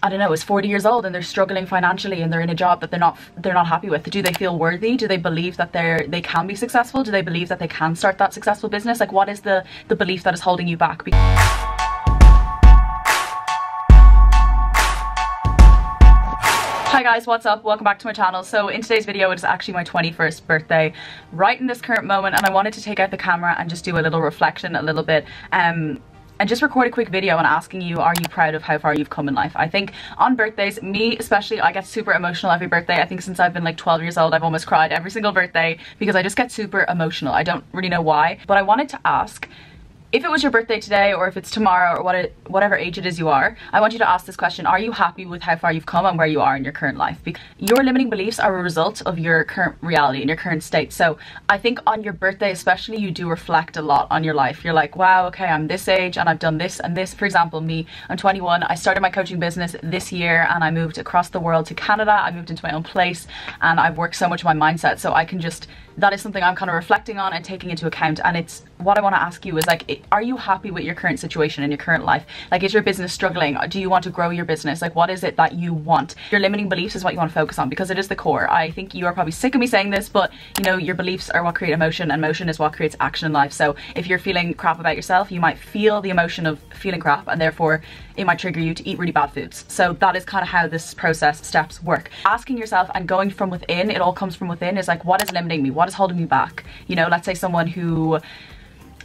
I don't know, is 40 years old and they're struggling financially and they're in a job that they're not they're not happy with. Do they feel worthy? Do they believe that they're they can be successful? Do they believe that they can start that successful business? Like what is the the belief that is holding you back? Hi guys, what's up? Welcome back to my channel. So in today's video, it is actually my 21st birthday, right in this current moment, and I wanted to take out the camera and just do a little reflection a little bit. Um, and just record a quick video and asking you, are you proud of how far you've come in life? I think on birthdays, me especially, I get super emotional every birthday. I think since I've been like 12 years old, I've almost cried every single birthday because I just get super emotional. I don't really know why, but I wanted to ask, if it was your birthday today or if it's tomorrow or what it, whatever age it is you are, I want you to ask this question. Are you happy with how far you've come and where you are in your current life? Because your limiting beliefs are a result of your current reality and your current state. So I think on your birthday especially, you do reflect a lot on your life. You're like, wow, okay, I'm this age and I've done this and this. For example, me, I'm 21. I started my coaching business this year and I moved across the world to Canada. I moved into my own place and I've worked so much on my mindset. So I can just, that is something I'm kind of reflecting on and taking into account. And it's what I want to ask you is like, are you happy with your current situation in your current life? Like, is your business struggling? Uh, do you want to grow your business? Like, what is it that you want? Your limiting beliefs is what you want to focus on because it is the core. I think you are probably sick of me saying this, but you know, your beliefs are what create emotion and motion is what creates action in life. So if you're feeling crap about yourself, you might feel the emotion of feeling crap and therefore it might trigger you to eat really bad foods. So that is kind of how this process steps work. Asking yourself and going from within, it all comes from within, is like, what is limiting me? What is holding me back? You know, let's say someone who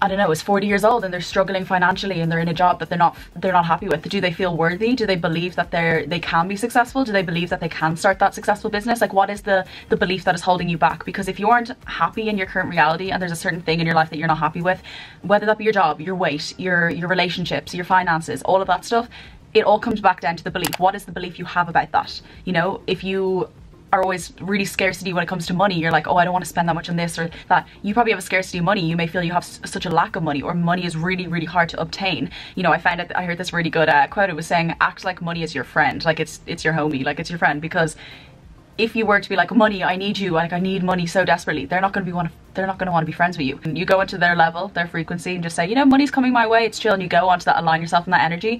I don't know, is 40 years old and they're struggling financially and they're in a job that they're not they're not happy with. Do they feel worthy? Do they believe that they're they can be successful? Do they believe that they can start that successful business? Like what is the the belief that is holding you back? Because if you aren't happy in your current reality and there's a certain thing in your life that you're not happy with, whether that be your job, your weight, your your relationships, your finances, all of that stuff, it all comes back down to the belief. What is the belief you have about that? You know, if you are always really scarcity when it comes to money. You're like, oh, I don't want to spend that much on this or that. You probably have a scarcity of money. You may feel you have such a lack of money or money is really, really hard to obtain. You know, I found it, I heard this really good uh, quote. It was saying, act like money is your friend. Like it's, it's your homie, like it's your friend because if you were to be like money i need you like i need money so desperately they're not going to be one they're not going to want to be friends with you and you go into their level their frequency and just say you know money's coming my way it's chill and you go onto that align yourself in that energy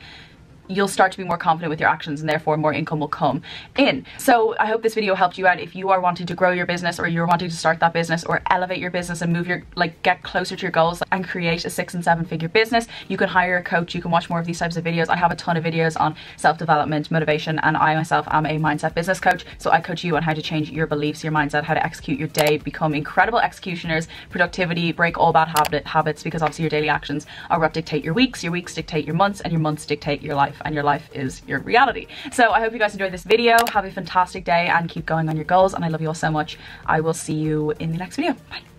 you'll start to be more confident with your actions and therefore more income will come in. So I hope this video helped you out if you are wanting to grow your business or you're wanting to start that business or elevate your business and move your, like get closer to your goals and create a six and seven figure business. You can hire a coach, you can watch more of these types of videos. I have a ton of videos on self-development, motivation, and I myself am a mindset business coach. So I coach you on how to change your beliefs, your mindset, how to execute your day, become incredible executioners, productivity, break all bad habit, habits because obviously your daily actions are what dictate your weeks, your weeks dictate your months, and your months dictate your life and your life is your reality. So I hope you guys enjoyed this video. Have a fantastic day and keep going on your goals. And I love you all so much. I will see you in the next video. Bye.